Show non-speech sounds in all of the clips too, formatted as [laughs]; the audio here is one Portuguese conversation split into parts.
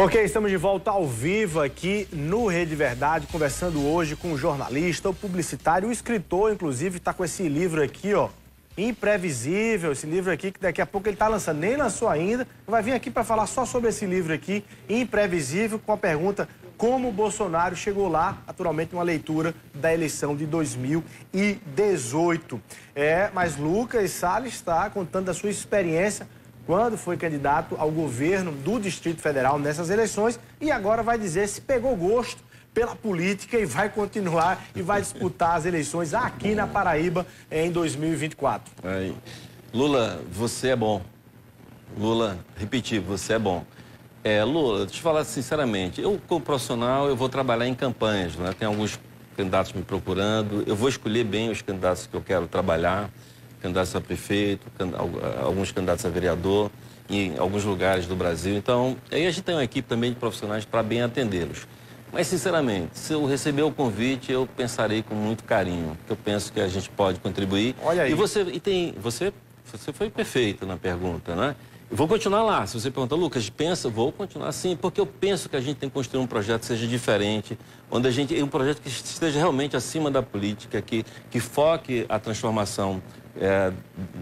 Ok, estamos de volta ao vivo aqui no Rede Verdade, conversando hoje com um jornalista, o publicitário, o escritor, inclusive, está com esse livro aqui, ó, Imprevisível, esse livro aqui que daqui a pouco ele está lançando, nem lançou ainda, vai vir aqui para falar só sobre esse livro aqui, Imprevisível, com a pergunta como o Bolsonaro chegou lá, naturalmente uma leitura da eleição de 2018. É, mas Lucas Salles está contando da sua experiência quando foi candidato ao governo do Distrito Federal nessas eleições e agora vai dizer se pegou gosto pela política e vai continuar e vai disputar as eleições aqui na Paraíba em 2024. Aí. Lula, você é bom. Lula, repetir, você é bom. É, Lula, deixa eu falar sinceramente, eu como profissional eu vou trabalhar em campanhas, né? Tem alguns candidatos me procurando, eu vou escolher bem os candidatos que eu quero trabalhar candidatos a prefeito, alguns candidatos a vereador em alguns lugares do Brasil. Então, aí a gente tem uma equipe também de profissionais para bem atendê-los. Mas, sinceramente, se eu receber o convite, eu pensarei com muito carinho, que eu penso que a gente pode contribuir. Olha aí. E você, e tem, você, você foi perfeito na pergunta, né? Vou continuar lá. Se você pergunta, Lucas, pensa, vou continuar sim, porque eu penso que a gente tem que construir um projeto que seja diferente, onde a gente, um projeto que esteja realmente acima da política, que, que foque a transformação é,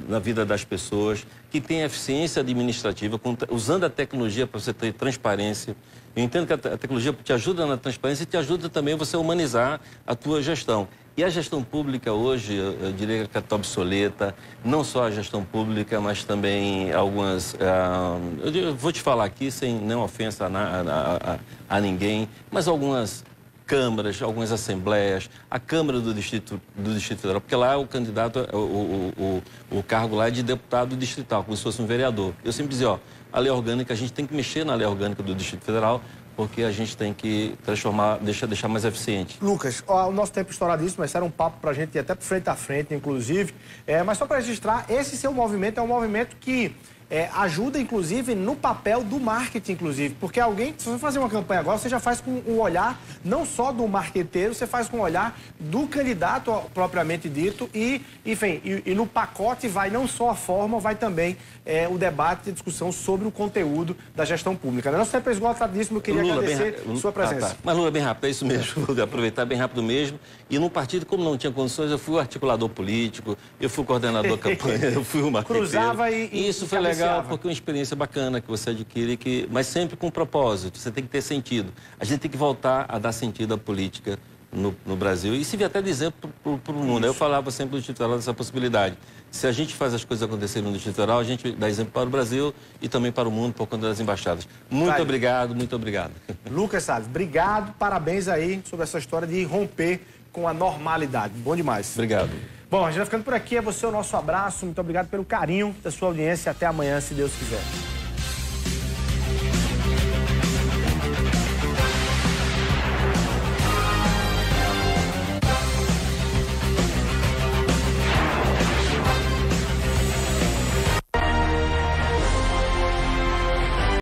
na vida das pessoas, que tenha eficiência administrativa, com, usando a tecnologia para você ter transparência. Eu entendo que a, a tecnologia te ajuda na transparência e te ajuda também a você humanizar a tua gestão. E a gestão pública hoje, eu, diria que está obsoleta, não só a gestão pública, mas também algumas. Uh, eu vou te falar aqui, sem nenhuma ofensa a, a, a, ninguém, mas algumas câmaras, algumas assembleias, a Câmara do Distrito, do Distrito Federal, porque lá o candidato, o, o, o cargo lá é de deputado distrital, como se fosse um vereador. Eu sempre dizia, ó, a lei orgânica, a gente tem que mexer na lei orgânica do Distrito Federal, porque a gente tem que transformar, deixar, deixar mais eficiente. Lucas, ó, o nosso tempo estouradíssimo, mas era um papo para a gente ir até frente a frente, inclusive. É, mas só para registrar, esse seu movimento é um movimento que é, ajuda, inclusive, no papel do marketing, inclusive. Porque alguém, se você fazer uma campanha agora, você já faz com o olhar não só do marqueteiro, você faz com o olhar do candidato propriamente dito. E, enfim, e, e no pacote vai não só a forma, vai também é, o debate e a discussão sobre o conteúdo da gestão pública. Nosso tempo é esgotadíssimo, eu queria Lula, agradecer bem, sua presença. Ah, tá. Mas Lula, bem rápido, é isso mesmo. [laughs] Vou aproveitar bem rápido mesmo. E no partido, como não tinha condições, eu fui o articulador político, eu fui o coordenador da [laughs] campanha, eu fui o marqueteiro. Cruzava e, e isso foi legal legal porque é uma experiência bacana que você adquire, que, mas sempre com propósito, você tem que ter sentido. A gente tem que voltar a dar sentido à política no, no Brasil e se vir até de exemplo para o mundo. Eu falava sempre do Federal dessa possibilidade. Se a gente faz as coisas acontecerem no Federal, a gente dá exemplo para o Brasil e também para o mundo por conta das embaixadas. Muito obrigado, muito obrigado. Lucas Salles, obrigado, parabéns aí sobre essa história de romper com a normalidade. Bom demais. Obrigado. Bom, a gente vai ficando por aqui. É você o nosso abraço. Muito obrigado pelo carinho da sua audiência. Até amanhã, se Deus quiser.